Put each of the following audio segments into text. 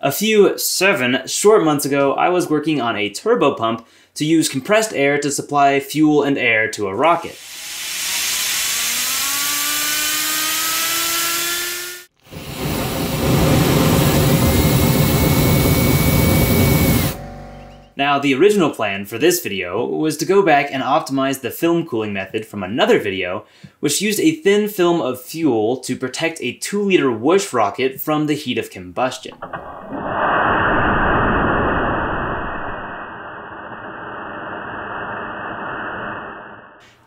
A few seven short months ago, I was working on a turbo pump to use compressed air to supply fuel and air to a rocket. Now, the original plan for this video was to go back and optimize the film cooling method from another video, which used a thin film of fuel to protect a 2 liter whoosh rocket from the heat of combustion.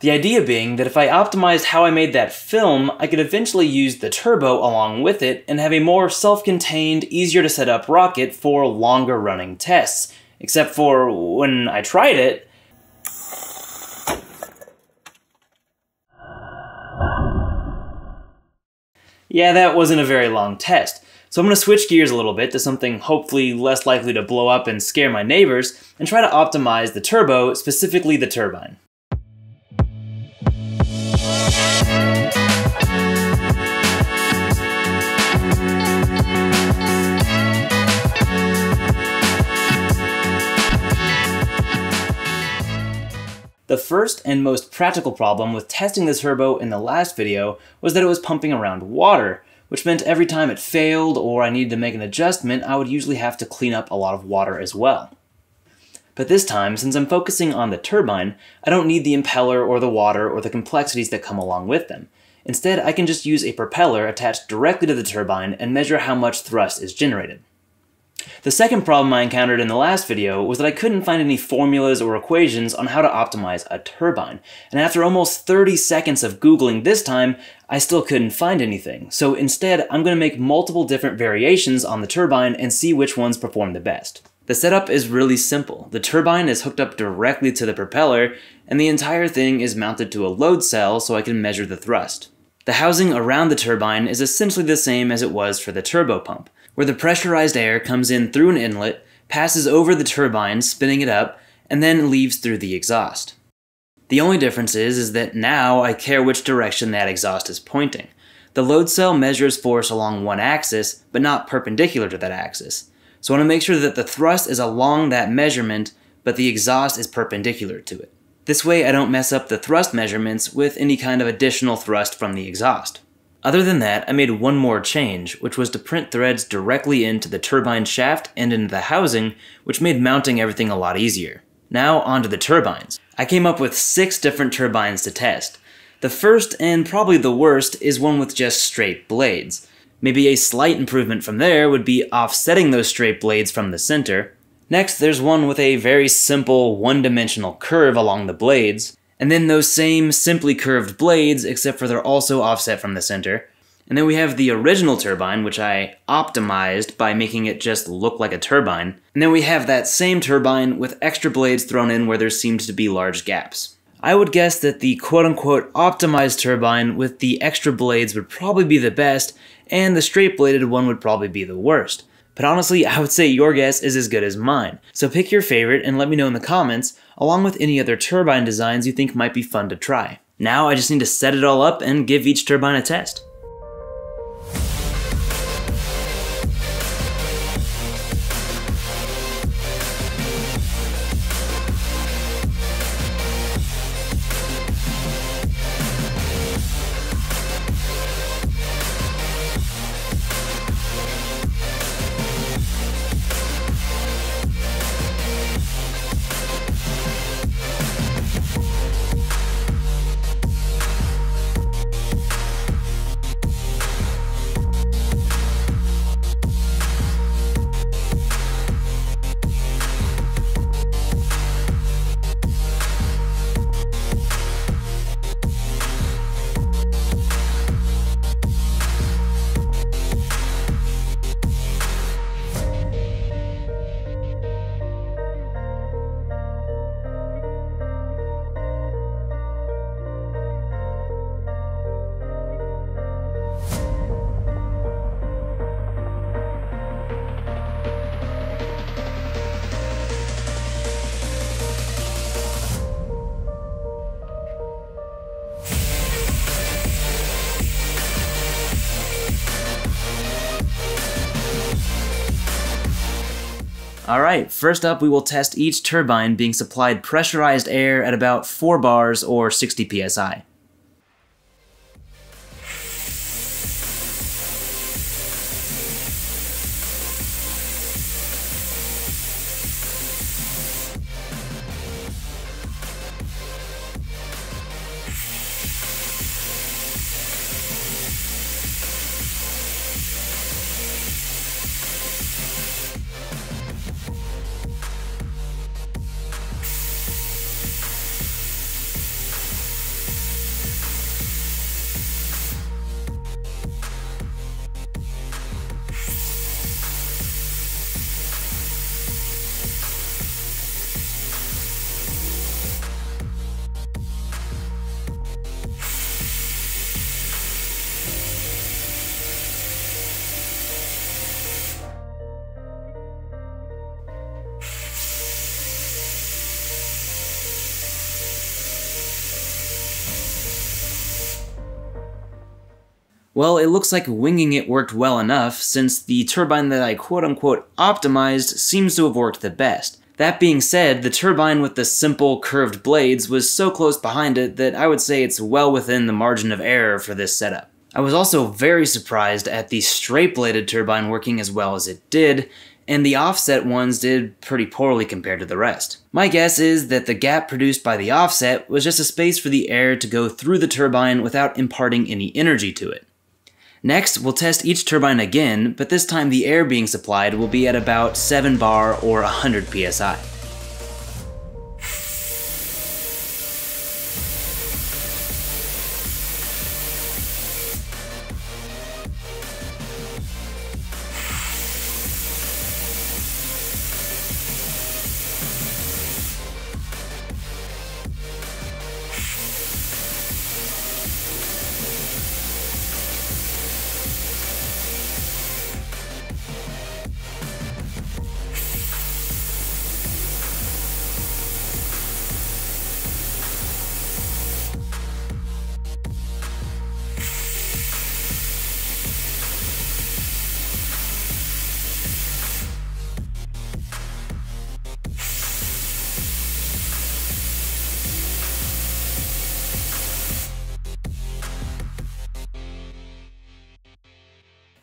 The idea being that if I optimized how I made that film, I could eventually use the turbo along with it and have a more self-contained, easier to set up rocket for longer running tests, Except for when I tried it, yeah, that wasn't a very long test. So I'm going to switch gears a little bit to something hopefully less likely to blow up and scare my neighbors, and try to optimize the turbo, specifically the turbine. The first and most practical problem with testing this turbo in the last video was that it was pumping around water, which meant every time it failed or I needed to make an adjustment, I would usually have to clean up a lot of water as well. But this time, since I'm focusing on the turbine, I don't need the impeller or the water or the complexities that come along with them. Instead, I can just use a propeller attached directly to the turbine and measure how much thrust is generated. The second problem I encountered in the last video was that I couldn't find any formulas or equations on how to optimize a turbine, and after almost 30 seconds of googling this time, I still couldn't find anything. So instead, I'm going to make multiple different variations on the turbine and see which ones perform the best. The setup is really simple. The turbine is hooked up directly to the propeller, and the entire thing is mounted to a load cell so I can measure the thrust. The housing around the turbine is essentially the same as it was for the turbo pump where the pressurized air comes in through an inlet, passes over the turbine, spinning it up, and then leaves through the exhaust. The only difference is, is that now I care which direction that exhaust is pointing. The load cell measures force along one axis, but not perpendicular to that axis. So I want to make sure that the thrust is along that measurement, but the exhaust is perpendicular to it. This way I don't mess up the thrust measurements with any kind of additional thrust from the exhaust. Other than that, I made one more change, which was to print threads directly into the turbine shaft and into the housing, which made mounting everything a lot easier. Now onto the turbines. I came up with six different turbines to test. The first, and probably the worst, is one with just straight blades. Maybe a slight improvement from there would be offsetting those straight blades from the center. Next, there's one with a very simple one-dimensional curve along the blades and then those same simply curved blades, except for they're also offset from the center. And then we have the original turbine, which I optimized by making it just look like a turbine. And then we have that same turbine with extra blades thrown in where there seemed to be large gaps. I would guess that the quote-unquote optimized turbine with the extra blades would probably be the best, and the straight-bladed one would probably be the worst. But honestly, I would say your guess is as good as mine. So pick your favorite and let me know in the comments, along with any other turbine designs you think might be fun to try. Now I just need to set it all up and give each turbine a test. Alright, first up we will test each turbine being supplied pressurized air at about 4 bars or 60 psi. Well, it looks like winging it worked well enough, since the turbine that I quote unquote optimized seems to have worked the best. That being said, the turbine with the simple curved blades was so close behind it that I would say it's well within the margin of error for this setup. I was also very surprised at the straight bladed turbine working as well as it did, and the offset ones did pretty poorly compared to the rest. My guess is that the gap produced by the offset was just a space for the air to go through the turbine without imparting any energy to it. Next, we'll test each turbine again, but this time the air being supplied will be at about 7 bar or 100 psi.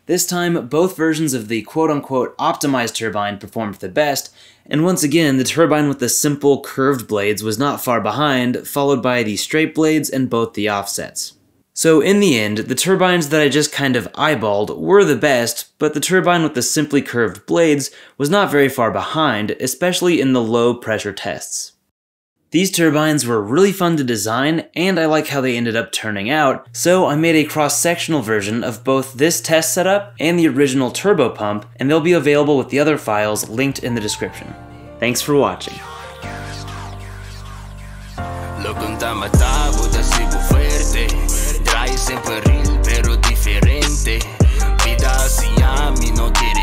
This time, both versions of the quote-unquote optimized turbine performed the best, and once again, the turbine with the simple curved blades was not far behind, followed by the straight blades and both the offsets. So in the end, the turbines that I just kind of eyeballed were the best, but the turbine with the simply curved blades was not very far behind, especially in the low pressure tests. These turbines were really fun to design, and I like how they ended up turning out, so I made a cross-sectional version of both this test setup and the original turbo pump, and they'll be available with the other files linked in the description. Thanks for watching. Vida hacia mí no quiere